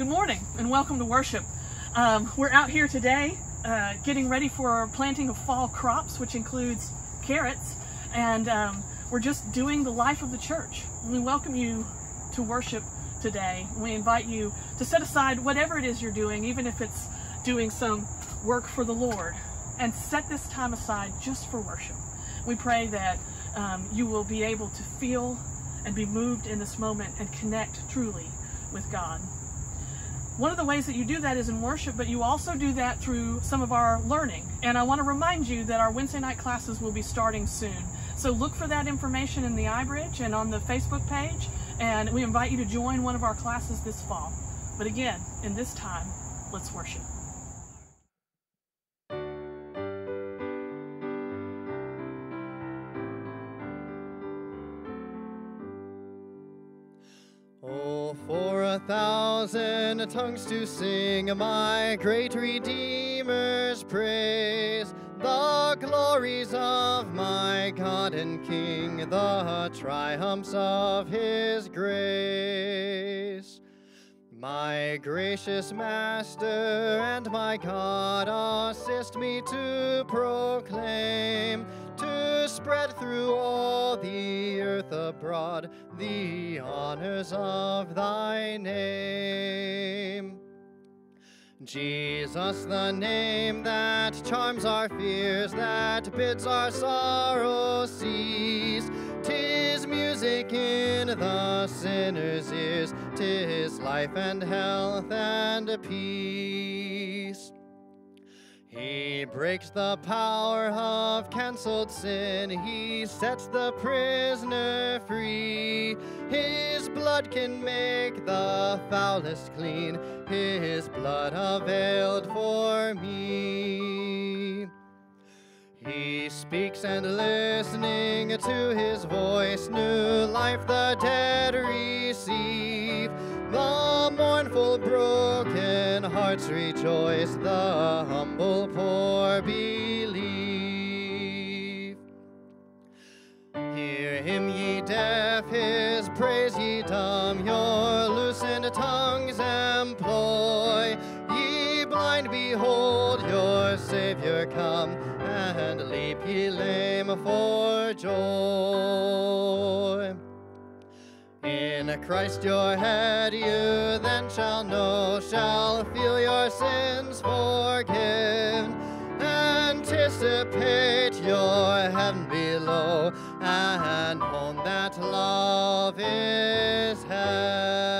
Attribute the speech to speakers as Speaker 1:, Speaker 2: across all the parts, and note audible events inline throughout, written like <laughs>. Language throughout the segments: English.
Speaker 1: Good morning and welcome to worship. Um, we're out here today uh, getting ready for our planting of fall crops, which includes carrots, and um, we're just doing the life of the church. We welcome you to worship today. We invite you to set aside whatever it is you're doing, even if it's doing some work for the Lord, and set this time aside just for worship. We pray that um, you will be able to feel and be moved in this moment and connect truly with God. One of the ways that you do that is in worship, but you also do that through some of our learning. And I want to remind you that our Wednesday night classes will be starting soon. So look for that information in the iBridge and on the Facebook page, and we invite you to join one of our classes this fall. But again, in this time, let's worship.
Speaker 2: Oh, for a thousand tongues to sing my great Redeemer's praise, the glories of my God and King, the triumphs of his grace. My gracious Master and my God, assist me to proclaim, to spread through all the earth abroad the honors of thy name. Jesus, the name that charms our fears, that bids our sorrows cease. Tis music in the sinner's ears, tis life and health and peace. He breaks the power of cancelled sin. He sets the prisoner free. His blood can make the foulest clean. His blood availed for me. He speaks and listening to his voice, new life the dead receive. Hearts rejoice, the humble poor believe. Hear him, ye deaf, his praise, ye dumb, your loosened tongues employ. Ye blind, behold your Savior come, and leap ye lame for joy. In a Christ your head you then shall know, shall feel your sins forgiven. Anticipate your heaven below, and own that love is heaven.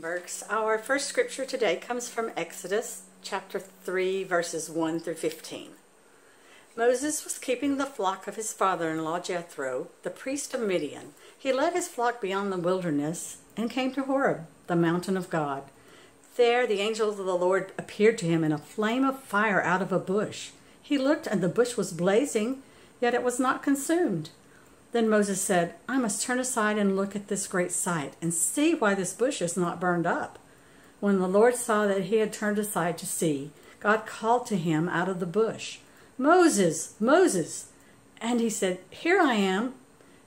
Speaker 3: Burks. Our first scripture today comes from Exodus chapter 3, verses 1 through 15. Moses was keeping the flock of his father in law Jethro, the priest of Midian. He led his flock beyond the wilderness and came to Horeb, the mountain of God. There the angel of the Lord appeared to him in a flame of fire out of a bush. He looked, and the bush was blazing, yet it was not consumed. Then Moses said, I must turn aside and look at this great sight, and see why this bush is not burned up. When the Lord saw that he had turned aside to see, God called to him out of the bush, Moses, Moses. And he said, Here I am.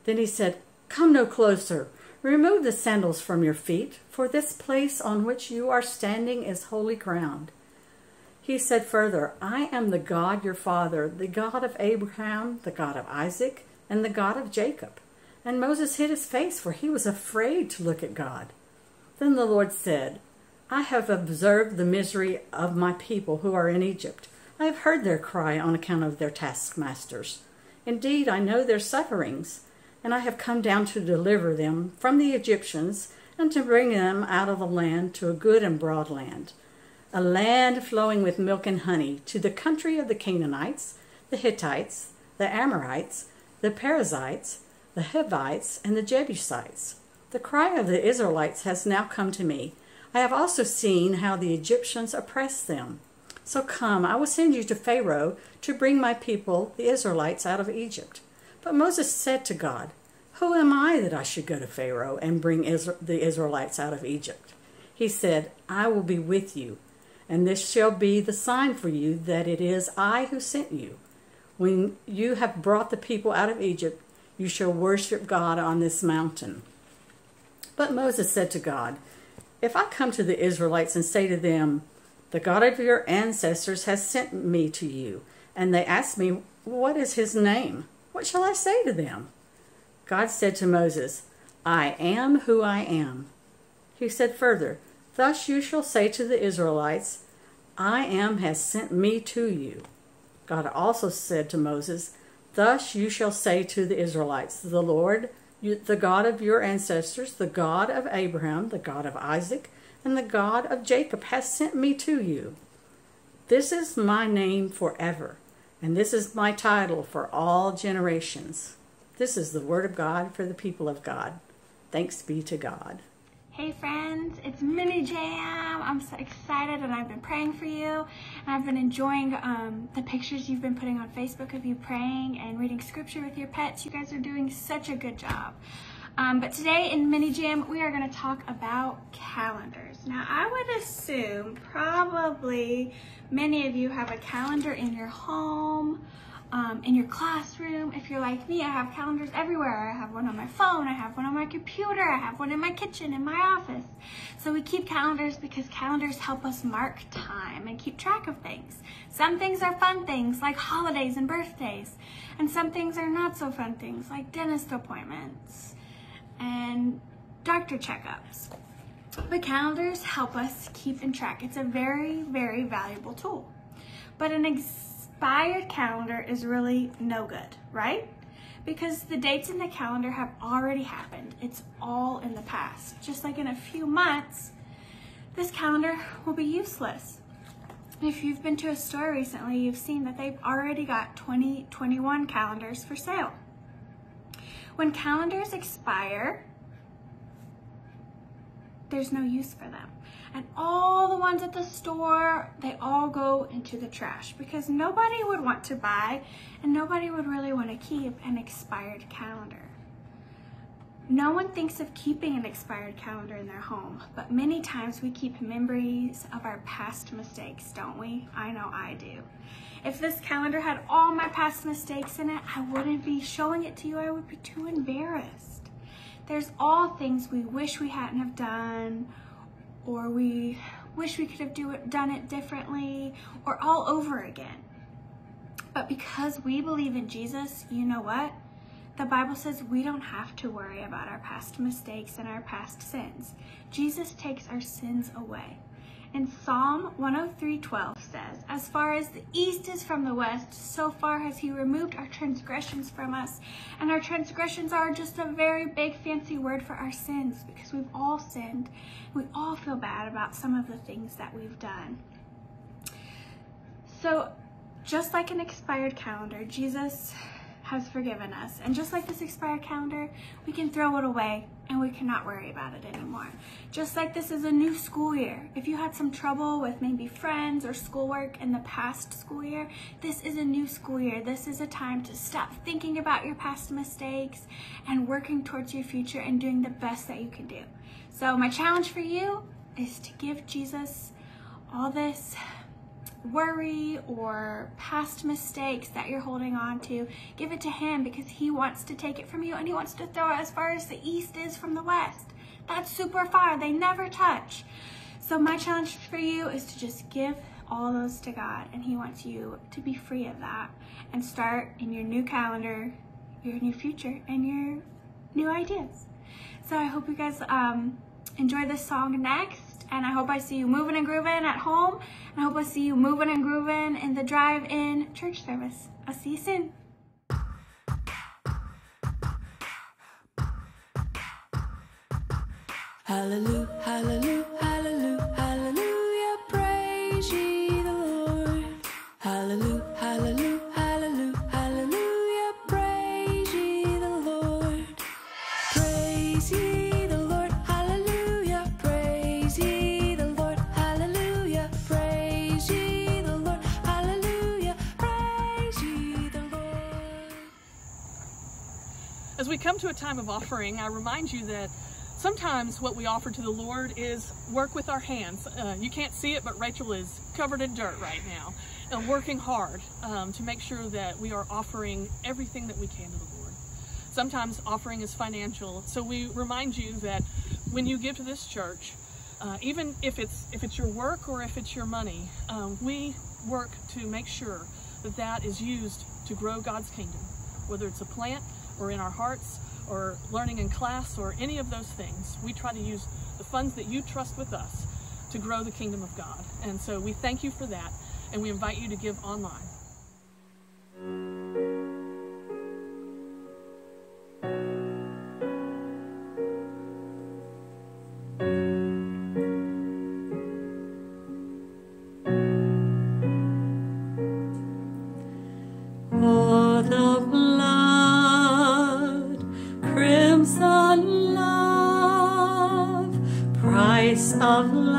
Speaker 3: Then he said, Come no closer. Remove the sandals from your feet, for this place on which you are standing is holy ground. He said further, I am the God your father, the God of Abraham, the God of Isaac, and the God of Jacob. And Moses hid his face, for he was afraid to look at God. Then the Lord said, I have observed the misery of my people who are in Egypt. I have heard their cry on account of their taskmasters. Indeed, I know their sufferings, and I have come down to deliver them from the Egyptians and to bring them out of the land to a good and broad land, a land flowing with milk and honey, to the country of the Canaanites, the Hittites, the Amorites, the Perizzites, the Hivites, and the Jebusites. The cry of the Israelites has now come to me. I have also seen how the Egyptians oppress them. So come, I will send you to Pharaoh to bring my people, the Israelites, out of Egypt. But Moses said to God, Who am I that I should go to Pharaoh and bring the Israelites out of Egypt? He said, I will be with you, and this shall be the sign for you that it is I who sent you. When you have brought the people out of Egypt, you shall worship God on this mountain. But Moses said to God, If I come to the Israelites and say to them, The God of your ancestors has sent me to you, and they ask me, What is his name? What shall I say to them? God said to Moses, I am who I am. He said further, Thus you shall say to the Israelites, I am has sent me to you. God also said to Moses, Thus you shall say to the Israelites, The Lord, the God of your ancestors, the God of Abraham, the God of Isaac, and the God of Jacob has sent me to you. This is my name forever, and this is my title for all generations. This is the word of God for the people of God. Thanks be to God.
Speaker 4: Hey friends, it's Mini Jam. I'm so excited and I've been praying for you. And I've been enjoying um, the pictures you've been putting on Facebook of you praying and reading scripture with your pets. You guys are doing such a good job. Um, but today in Mini Jam, we are going to talk about calendars. Now, I would assume probably many of you have a calendar in your home um, in your classroom. If you're like me, I have calendars everywhere. I have one on my phone, I have one on my computer, I have one in my kitchen, in my office. So we keep calendars because calendars help us mark time and keep track of things. Some things are fun things like holidays and birthdays, and some things are not so fun things like dentist appointments and doctor checkups. But calendars help us keep in track. It's a very, very valuable tool. But an expired calendar is really no good, right? Because the dates in the calendar have already happened. It's all in the past. Just like in a few months, this calendar will be useless. If you've been to a store recently, you've seen that they've already got 2021 calendars for sale. When calendars expire, there's no use for them and all the ones at the store, they all go into the trash because nobody would want to buy and nobody would really want to keep an expired calendar. No one thinks of keeping an expired calendar in their home, but many times we keep memories of our past mistakes, don't we? I know I do. If this calendar had all my past mistakes in it, I wouldn't be showing it to you. I would be too embarrassed. There's all things we wish we hadn't have done or we wish we could have do it, done it differently, or all over again. But because we believe in Jesus, you know what? The Bible says we don't have to worry about our past mistakes and our past sins. Jesus takes our sins away. And Psalm 103:12 says, As far as the east is from the west, so far has he removed our transgressions from us. And our transgressions are just a very big fancy word for our sins because we've all sinned. We all feel bad about some of the things that we've done. So, just like an expired calendar, Jesus has forgiven us. And just like this expired calendar, we can throw it away and we cannot worry about it anymore. Just like this is a new school year. If you had some trouble with maybe friends or schoolwork in the past school year, this is a new school year. This is a time to stop thinking about your past mistakes and working towards your future and doing the best that you can do. So my challenge for you is to give Jesus all this worry or past mistakes that you're holding on to, give it to Him because He wants to take it from you and He wants to throw it as far as the east is from the west. That's super far. They never touch. So, my challenge for you is to just give all those to God, and He wants you to be free of that and start in your new calendar, your new future, and your new ideas. So, I hope you guys um, enjoy this song next and I hope I see you moving and grooving at home. And I hope I see you moving and grooving in the drive-in church service. I'll see you soon. Hallelujah, hallelujah, hallelujah,
Speaker 1: come to a time of offering, I remind you that sometimes what we offer to the Lord is work with our hands. Uh, you can't see it, but Rachel is covered in dirt right now and working hard um, to make sure that we are offering everything that we can to the Lord. Sometimes offering is financial, so we remind you that when you give to this church, uh, even if it's if it's your work or if it's your money, um, we work to make sure that that is used to grow God's kingdom, whether it's a plant or in our hearts or learning in class or any of those things. We try to use the funds that you trust with us to grow the kingdom of God. And so we thank you for that, and we invite you to give online.
Speaker 3: Price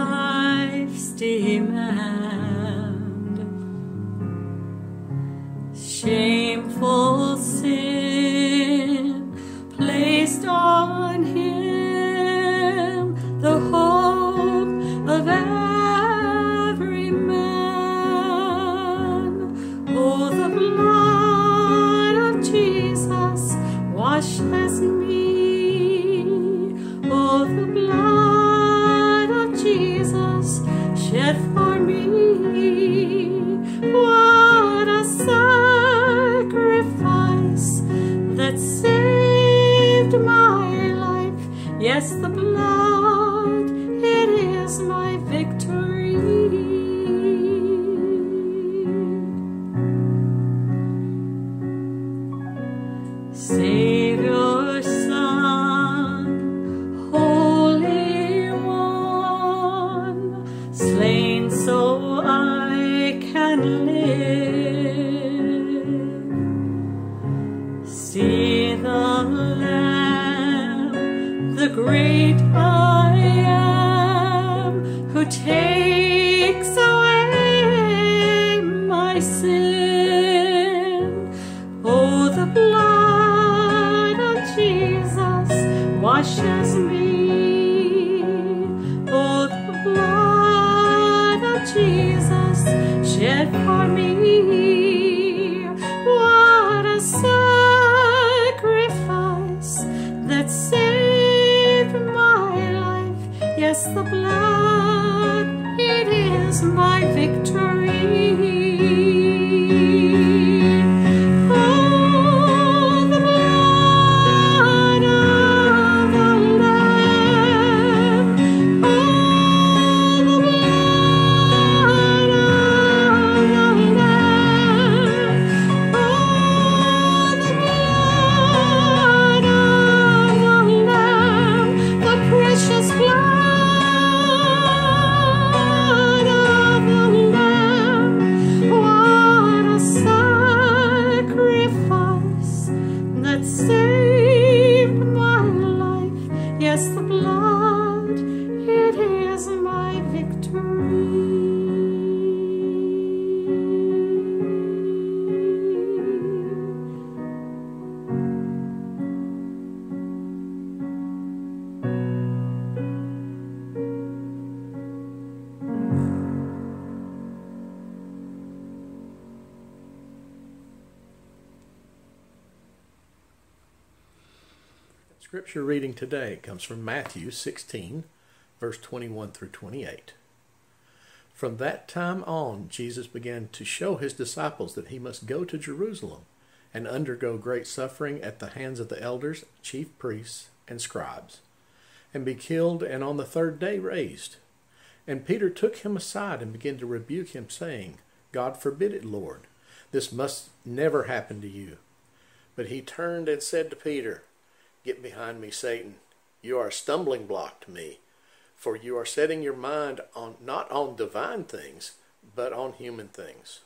Speaker 3: great I am, who takes away my sin. Oh, the blood of Jesus washes
Speaker 5: Scripture reading today comes from Matthew 16, verse 21 through 28. From that time on, Jesus began to show his disciples that he must go to Jerusalem and undergo great suffering at the hands of the elders, chief priests, and scribes, and be killed and on the third day raised. And Peter took him aside and began to rebuke him, saying, God forbid it, Lord. This must never happen to you. But he turned and said to Peter, Get behind me, Satan. You are a stumbling block to me, for you are setting your mind on not on divine things, but on human things.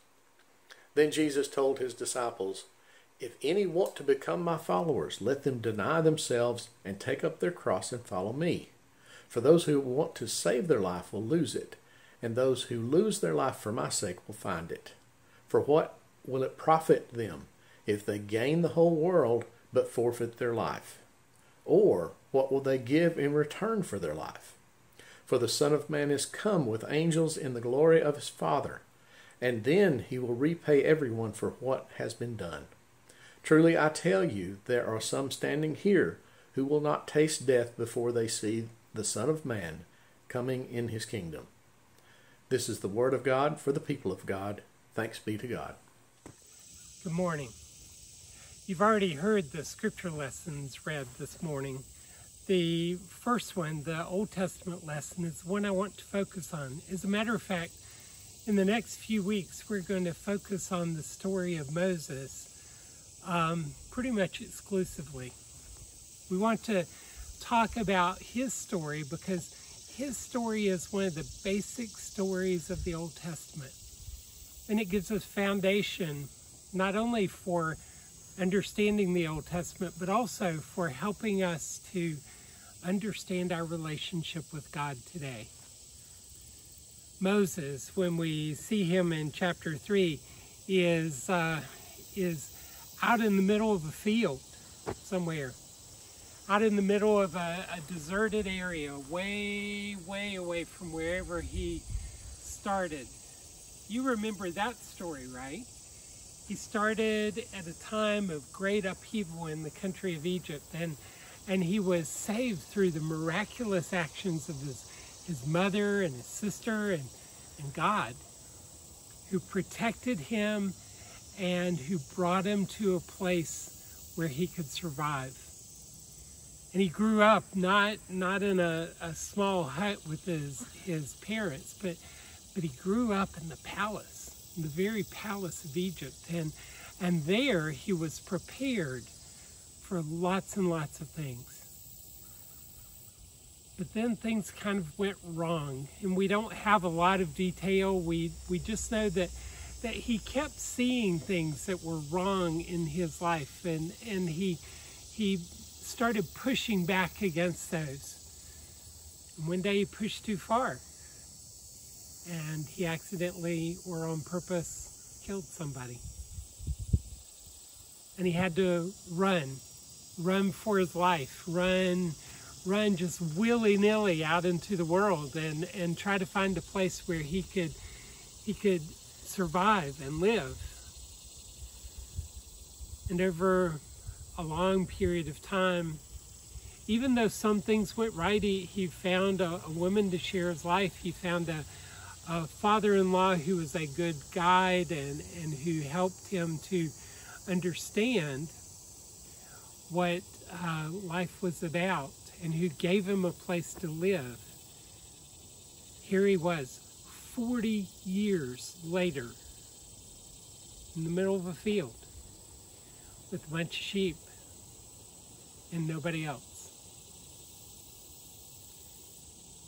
Speaker 5: Then Jesus told his disciples, If any want to become my followers, let them deny themselves and take up their cross and follow me. For those who want to save their life will lose it, and those who lose their life for my sake will find it. For what will it profit them if they gain the whole world but forfeit their life? Or what will they give in return for their life? For the Son of Man is come with angels in the glory of his Father, and then he will repay everyone for what has been done. Truly I tell you, there are some standing here who will not taste death before they see the Son of Man, coming in his kingdom. This is the word of God for the people of God. Thanks be to God.
Speaker 6: Good morning. You've already heard the scripture lessons read this morning. The first one, the Old Testament lesson, is one I want to focus on. As a matter of fact, in the next few weeks, we're going to focus on the story of Moses um, pretty much exclusively. We want to talk about his story because his story is one of the basic stories of the Old Testament. And it gives us foundation not only for understanding the Old Testament, but also for helping us to understand our relationship with God today. Moses, when we see him in chapter 3, is, uh, is out in the middle of a field somewhere, out in the middle of a, a deserted area, way, way away from wherever he started. You remember that story, right? He started at a time of great upheaval in the country of Egypt, and, and he was saved through the miraculous actions of his, his mother and his sister and, and God, who protected him and who brought him to a place where he could survive. And he grew up not not in a, a small hut with his his parents, but but he grew up in the palace, the very palace of Egypt, and and there he was prepared for lots and lots of things. But then things kind of went wrong, and we don't have a lot of detail. We we just know that that he kept seeing things that were wrong in his life, and and he he started pushing back against those. And one day he pushed too far, and he accidentally or on purpose killed somebody. And he had to run, run for his life, run run just willy-nilly out into the world and, and try to find a place where he could he could survive and live. And over a long period of time, even though some things went right, he, he found a, a woman to share his life. He found a, a father-in-law who was a good guide and, and who helped him to understand what uh, life was about and who gave him a place to live. Here he was, 40 years later, in the middle of a field with a bunch of sheep and nobody else.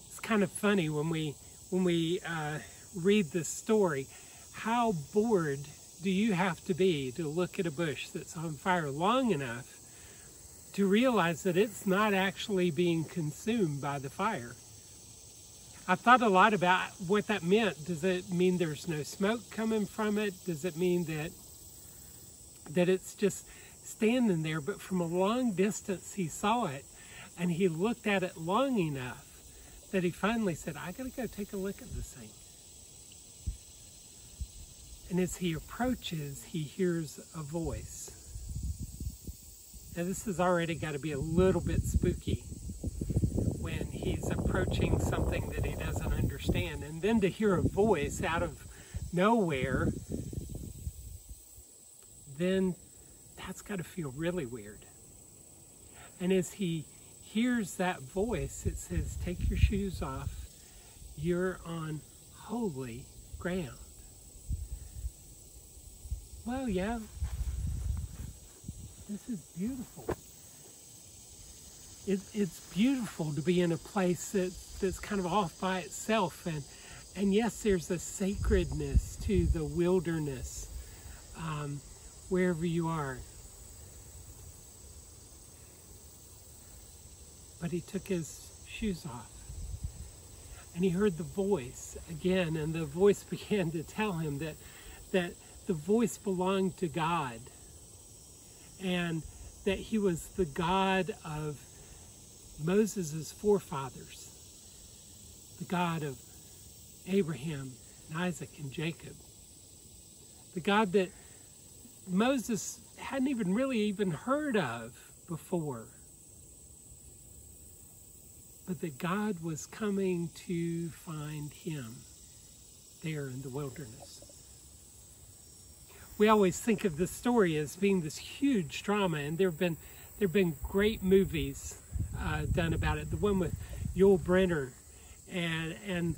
Speaker 6: It's kind of funny when we when we uh, read this story. How bored do you have to be to look at a bush that's on fire long enough to realize that it's not actually being consumed by the fire. I thought a lot about what that meant. Does it mean there's no smoke coming from it? Does it mean that that it's just standing there? But from a long distance, he saw it, and he looked at it long enough that he finally said, "I got to go take a look at this thing." And as he approaches, he hears a voice. Now this has already got to be a little bit spooky when he's approaching something that he doesn't understand. And then to hear a voice out of nowhere, then that's got to feel really weird. And as he hears that voice, that says, Take your shoes off. You're on holy ground. Well, yeah, this is beautiful. It, it's beautiful to be in a place that, that's kind of off by itself. And, and yes, there's a sacredness to the wilderness um, wherever you are. But he took his shoes off. And he heard the voice again, and the voice <laughs> began to tell him that, that the voice belonged to God and that he was the God of Moses' forefathers, the God of Abraham and Isaac and Jacob, the God that Moses hadn't even really even heard of before. But that God was coming to find him there in the wilderness. We always think of this story as being this huge drama, and there have been there have been great movies uh, done about it. The one with Yul Brynner, and and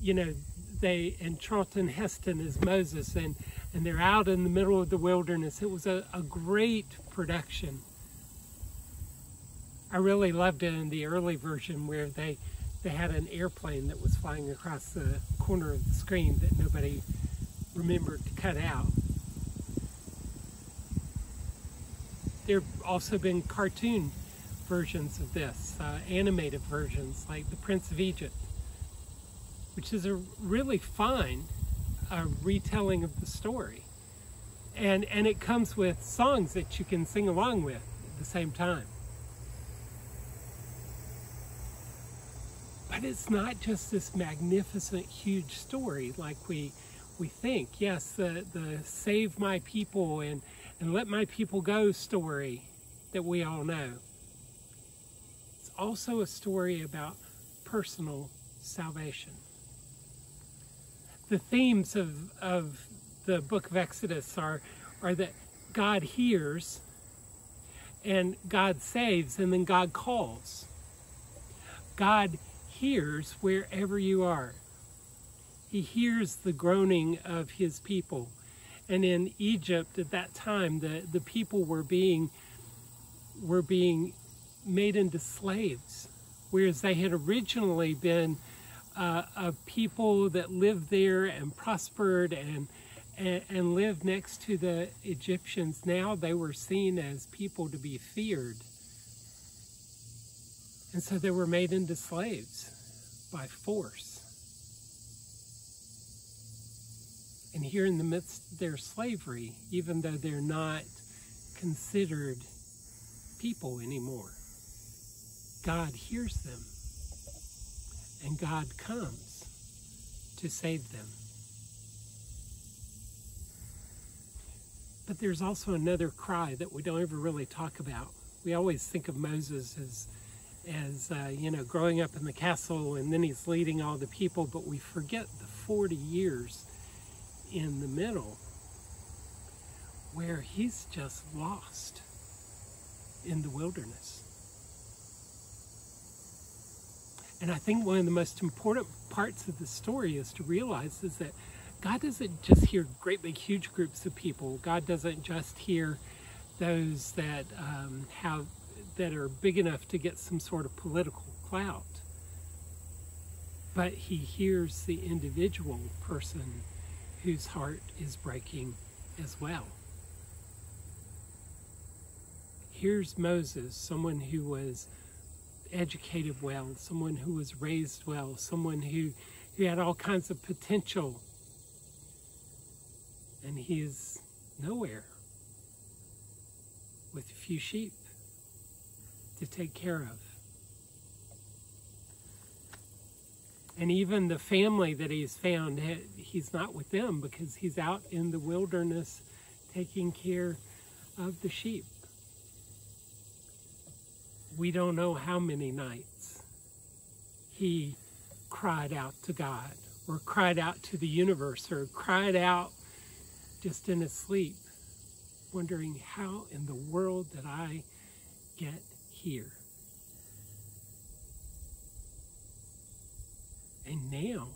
Speaker 6: you know they and Charlton Heston as Moses, and and they're out in the middle of the wilderness. It was a, a great production. I really loved it in the early version where they they had an airplane that was flying across the corner of the screen that nobody remembered to cut out. There have also been cartoon versions of this, uh, animated versions like The Prince of Egypt, which is a really fine uh, retelling of the story. And, and it comes with songs that you can sing along with at the same time. But it's not just this magnificent, huge story like we we think. Yes, the, the save my people and, and let my people go story that we all know. It's also a story about personal salvation. The themes of, of the book of Exodus are, are that God hears and God saves and then God calls. God hears wherever you are. He hears the groaning of his people. And in Egypt at that time, the, the people were being, were being made into slaves, whereas they had originally been uh, a people that lived there and prospered and, and, and lived next to the Egyptians. Now they were seen as people to be feared. And so they were made into slaves by force. And here in the midst of their slavery, even though they're not considered people anymore, God hears them and God comes to save them. But there's also another cry that we don't ever really talk about. We always think of Moses as, as uh, you know, growing up in the castle and then he's leading all the people, but we forget the 40 years in the middle where he's just lost in the wilderness. And I think one of the most important parts of the story is to realize is that God doesn't just hear great big huge groups of people. God doesn't just hear those that um, have that are big enough to get some sort of political clout. But he hears the individual person whose heart is breaking as well. Here's Moses, someone who was educated well, someone who was raised well, someone who, who had all kinds of potential. And he is nowhere with a few sheep to take care of. And even the family that he's found, he's not with them because he's out in the wilderness taking care of the sheep. We don't know how many nights he cried out to God or cried out to the universe or cried out just in his sleep, wondering how in the world did I get here? And now,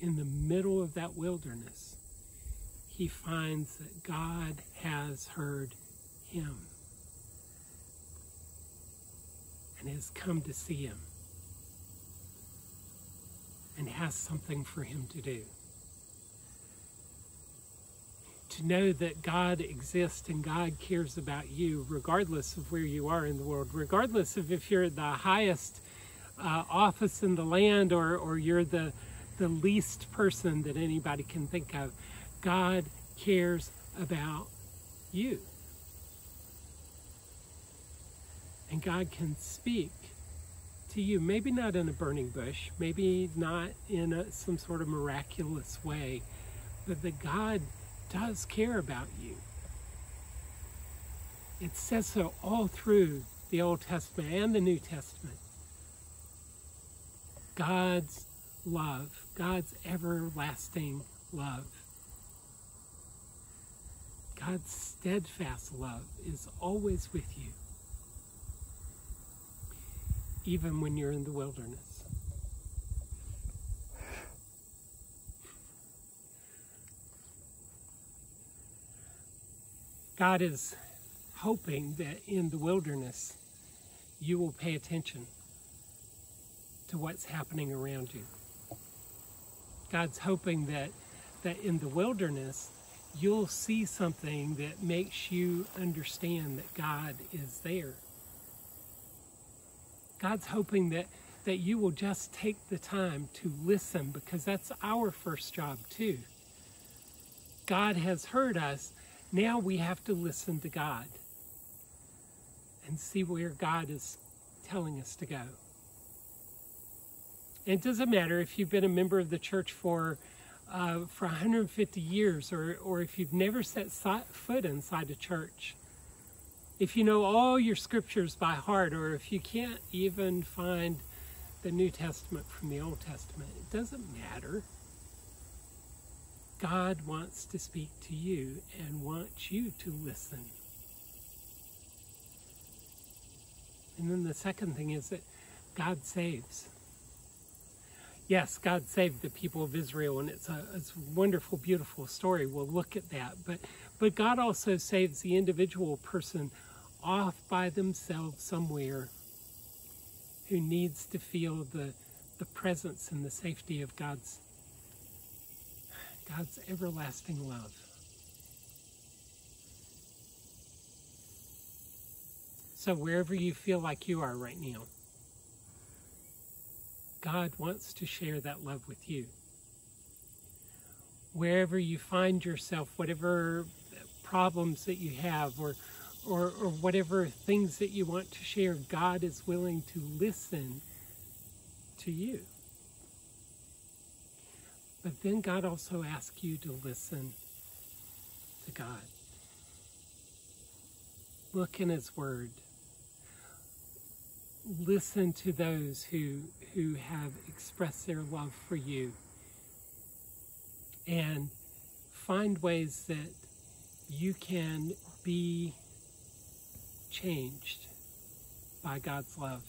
Speaker 6: in the middle of that wilderness, he finds that God has heard him and has come to see him and has something for him to do. To know that God exists and God cares about you, regardless of where you are in the world, regardless of if you're the highest uh, office in the land or, or you're the, the least person that anybody can think of. God cares about you. And God can speak to you, maybe not in a burning bush, maybe not in a, some sort of miraculous way, but that God does care about you. It says so all through the Old Testament and the New Testament God's love, God's everlasting love. God's steadfast love is always with you, even when you're in the wilderness. God is hoping that in the wilderness you will pay attention to what's happening around you. God's hoping that, that in the wilderness you'll see something that makes you understand that God is there. God's hoping that, that you will just take the time to listen because that's our first job too. God has heard us. Now we have to listen to God and see where God is telling us to go. It doesn't matter if you've been a member of the church for uh, for 150 years, or, or if you've never set foot inside a church, if you know all your scriptures by heart, or if you can't even find the New Testament from the Old Testament, it doesn't matter. God wants to speak to you and wants you to listen. And then the second thing is that God saves yes, God saved the people of Israel, and it's a, it's a wonderful, beautiful story. We'll look at that. But, but God also saves the individual person off by themselves somewhere who needs to feel the, the presence and the safety of God's, God's everlasting love. So, wherever you feel like you are right now, God wants to share that love with you. Wherever you find yourself, whatever problems that you have, or, or, or whatever things that you want to share, God is willing to listen to you. But then God also asks you to listen to God. Look in His Word listen to those who who have expressed their love for you and find ways that you can be changed by God's love.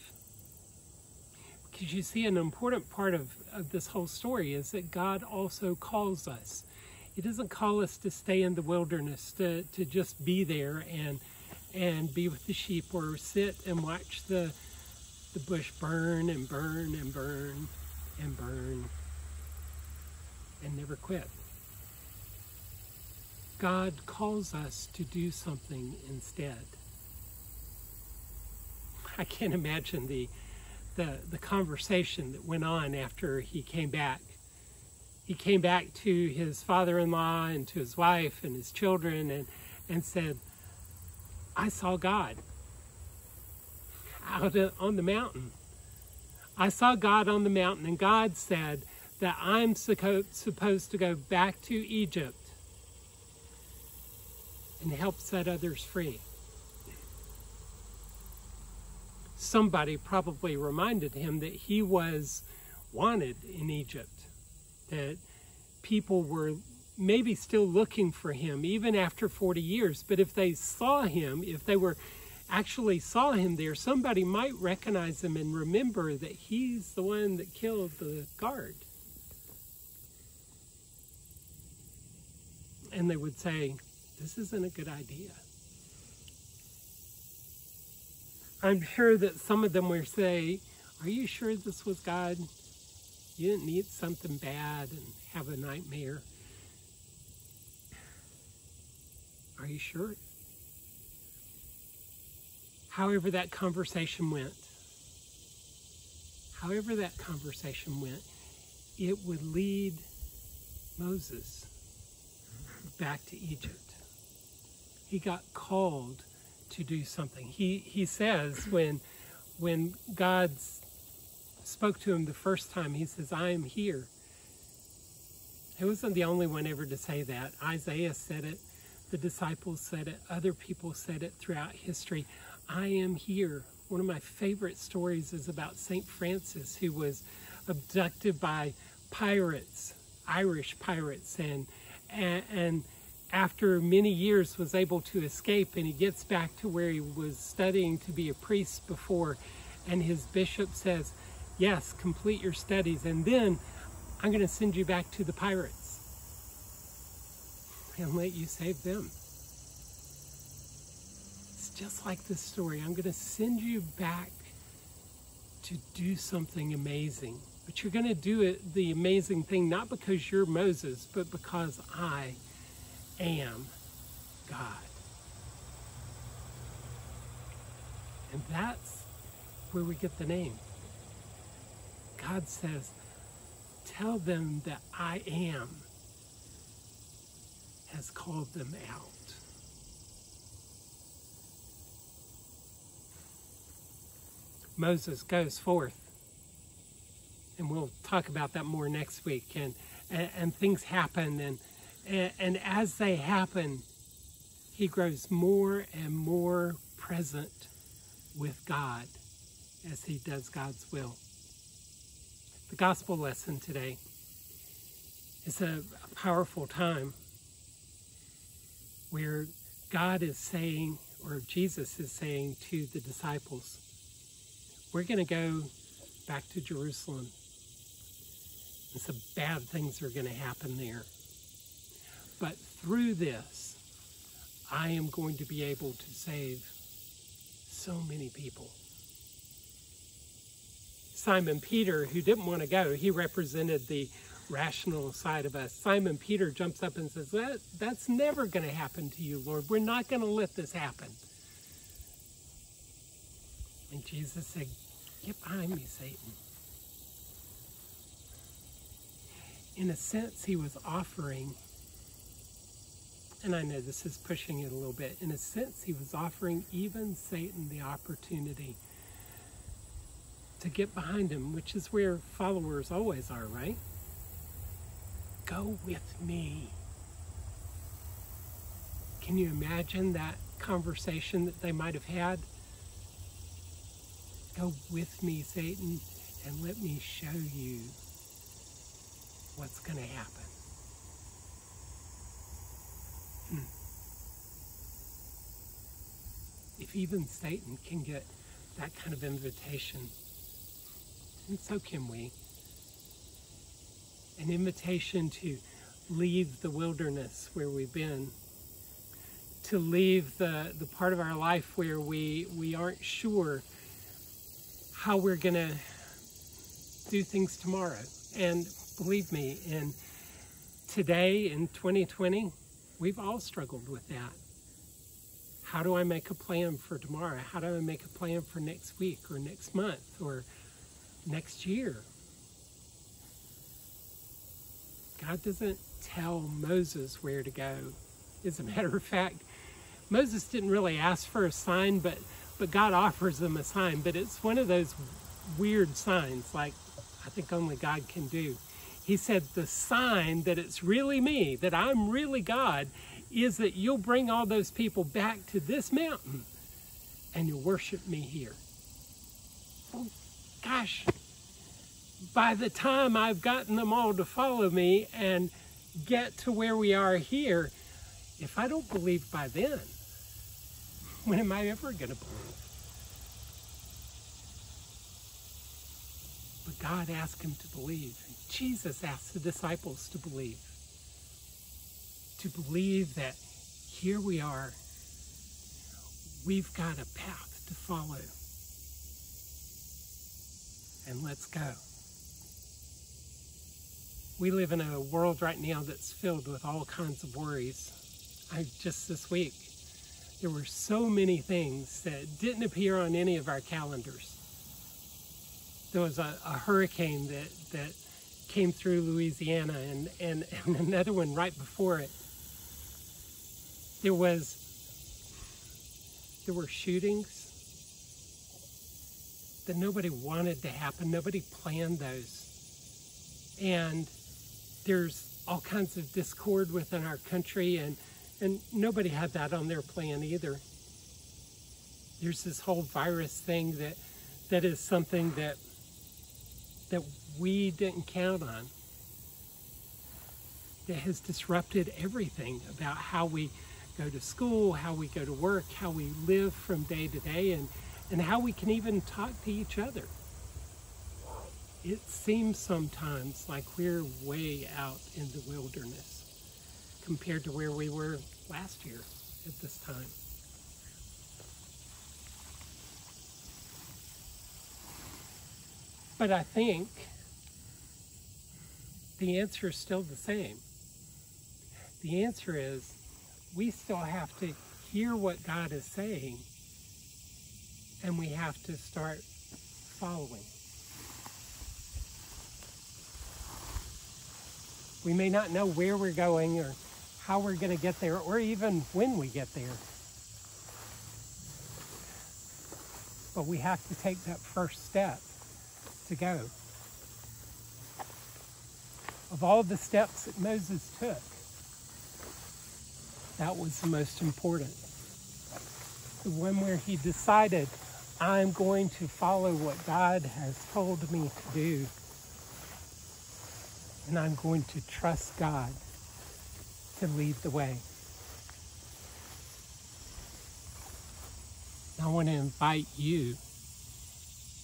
Speaker 6: Because you see, an important part of, of this whole story is that God also calls us. He doesn't call us to stay in the wilderness, to, to just be there and and be with the sheep or sit and watch the the bush burn and burn and burn and burn and never quit. God calls us to do something instead. I can't imagine the, the, the conversation that went on after he came back. He came back to his father-in-law and to his wife and his children and, and said, I saw God out on the mountain. I saw God on the mountain, and God said that I'm supposed to go back to Egypt and help set others free. Somebody probably reminded him that he was wanted in Egypt, that people were maybe still looking for him even after 40 years. But if they saw him, if they were actually saw him there, somebody might recognize him and remember that he's the one that killed the guard. And they would say, This isn't a good idea. I'm sure that some of them would say, Are you sure this was God? You didn't eat something bad and have a nightmare. Are you sure? however that conversation went, however that conversation went, it would lead Moses back to Egypt. He got called to do something. He, he says when, when God spoke to him the first time, he says, I am here. He wasn't the only one ever to say that. Isaiah said it, the disciples said it, other people said it throughout history. I am here. One of my favorite stories is about St. Francis, who was abducted by pirates, Irish pirates, and, and, and after many years was able to escape and he gets back to where he was studying to be a priest before. And his bishop says yes complete your studies and then i'm going to send you back to the pirates and let you save them. It's just like this story. I'm going to send you back to do something amazing. But you're going to do it the amazing thing not because you're moses but because i am God. And that's where we get the name. God says, Tell them that I am has called them out. Moses goes forth, and we'll talk about that more next week. And, and, and things happen, and and, as they happen, he grows more and more present with God as he does God's will. The gospel lesson today is a, a powerful time where God is saying, or Jesus is saying to the disciples, we're going to go back to Jerusalem. And some bad things are going to happen there. But through this, I am going to be able to save so many people. Simon Peter, who didn't want to go, he represented the rational side of us. Simon Peter jumps up and says, that, That's never going to happen to you, Lord. We're not going to let this happen. And Jesus said, Get behind me, Satan. In a sense, he was offering and I know this is pushing it a little bit, in a sense, he was offering even Satan the opportunity to get behind him, which is where followers always are, right? Go with me. Can you imagine that conversation that they might have had? Go with me, Satan, and let me show you what's going to happen. If even Satan can get that kind of invitation, and so can we. An invitation to leave the wilderness where we've been, to leave the, the part of our life where we, we aren't sure how we're going to do things tomorrow. And believe me, in today, in 2020, We've all struggled with that. How do I make a plan for tomorrow? How do I make a plan for next week or next month or next year? God doesn't tell Moses where to go. As a matter of fact, Moses didn't really ask for a sign, but, but God offers them a sign. But it's one of those weird signs, like I think only God can do. He said, The sign that it's really me, that I'm really God, is that you'll bring all those people back to this mountain and you'll worship me here. Well, gosh, by the time I've gotten them all to follow me and get to where we are here, if I don't believe by then, when am I ever going to believe? But God asked him to believe. Jesus asked the disciples to believe. To believe that here we are, we've got a path to follow. And let's go. We live in a world right now that's filled with all kinds of worries. I just this week, there were so many things that didn't appear on any of our calendars. There was a, a hurricane that, that came through Louisiana and, and, <laughs> and another one right before it. There was, there were shootings that nobody wanted to happen. Nobody planned those. And there's all kinds of discord within our country and, and nobody had that on their plan either. There's this whole virus thing that, that is something that that we didn't count on that has disrupted everything about how we go to school, how we go to work, how we live from day to day, and, and how we can even talk to each other. It seems sometimes like we're way out in the wilderness compared to where we were last year at this time. But I think the answer is still the same. The answer is we still have to hear what God is saying and we have to start following. We may not know where we're going or how we're going to get there or even when we get there. But we have to take that first step to go. Of all the steps that Moses took, that was the most important. The one where he decided, I'm going to follow what God has told me to do. And I'm going to trust God to lead the way. I want to invite you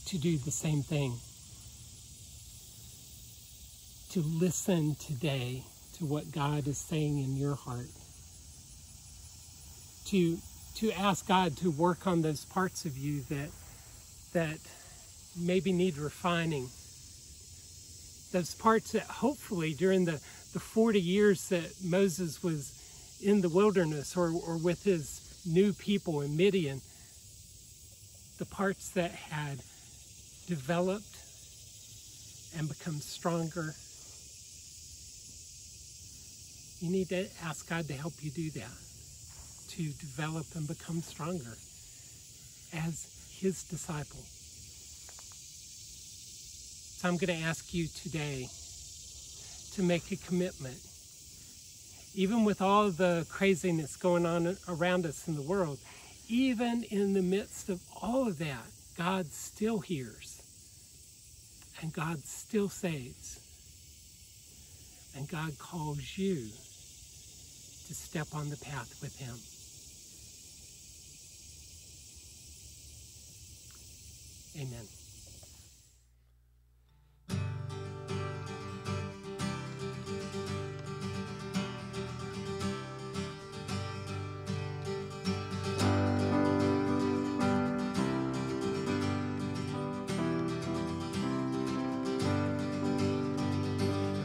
Speaker 6: to do the same thing. To listen today to what God is saying in your heart. To, to ask God to work on those parts of you that, that maybe need refining. Those parts that hopefully during the, the 40 years that Moses was in the wilderness or, or with his new people in Midian, the parts that had developed and become stronger. You need to ask God to help you do that, to develop and become stronger as His disciple. So I'm going to ask you today to make a commitment. Even with all the craziness going on around us in the world, even in the midst of all of that, God still hears and God still saves. And God calls you to step on the path with Him. Amen.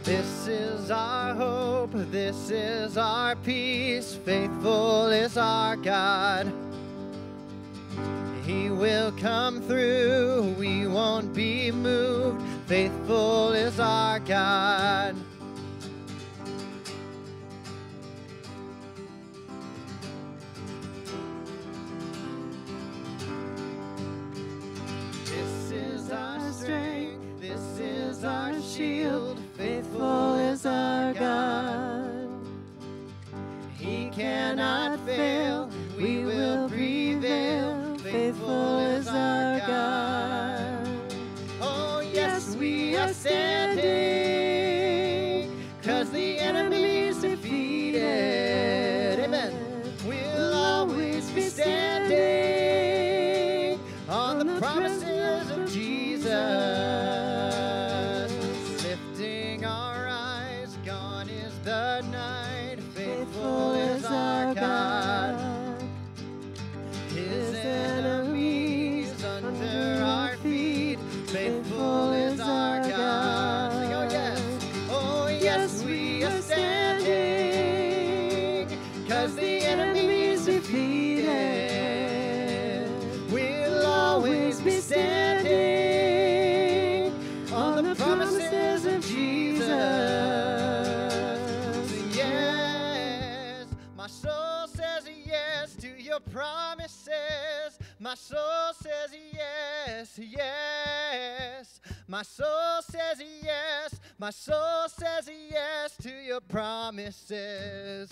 Speaker 2: This is our hope, this is our peace, faithful is our God. Will come through, we won't be moved, faithful is our God. This is our strength, this is our shield, faithful is our God. He cannot fail, we will we My soul says yes. My soul says yes to your promises.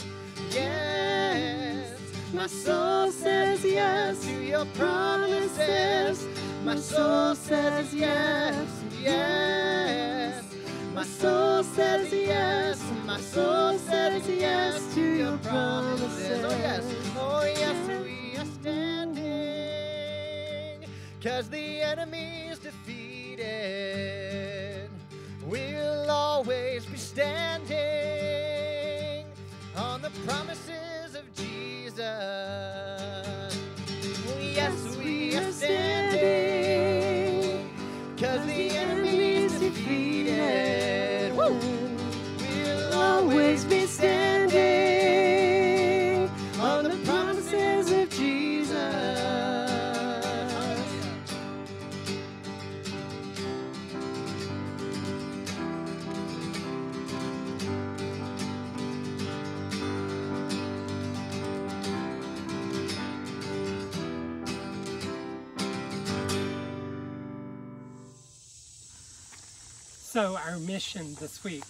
Speaker 2: Yes. My soul says yes to your promises. My soul says yes, yes. My soul says yes, my soul says yes to your promises. Oh yes, oh yes, we are standing. Cause the enemy's defeated. We'll always be standing on the promises of Jesus. Yes, we are standing.
Speaker 6: So our mission this week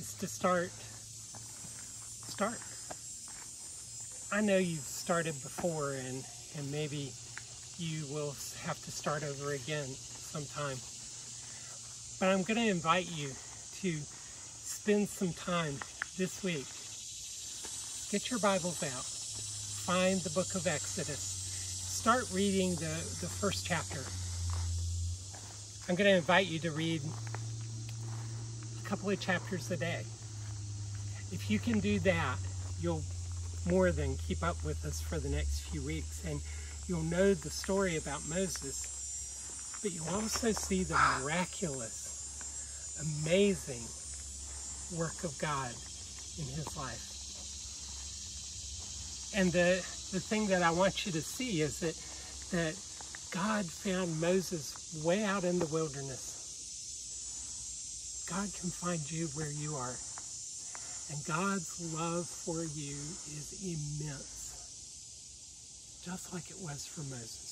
Speaker 6: is to start start. I know you've started before and and maybe you will have to start over again sometime. But I'm going to invite you to spend some time this week. Get your Bibles out. Find the book of Exodus. Start reading the, the first chapter. I'm going to invite you to read a couple of chapters a day. If you can do that, you'll more than keep up with us for the next few weeks and you'll know the story about Moses, but you'll also see the miraculous, amazing work of God in his life. And the, the thing that I want you to see is that, that God found Moses way out in the wilderness. God can find you where you are. And God's love for you is immense, just like it was for Moses.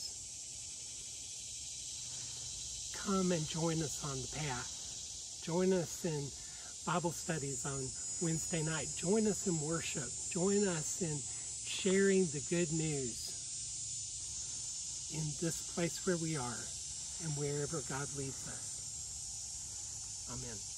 Speaker 6: Come and join us on the path. Join us in Bible studies on Wednesday night. Join us in worship. Join us in sharing the good news in this place where we are and wherever God leads us. Amen.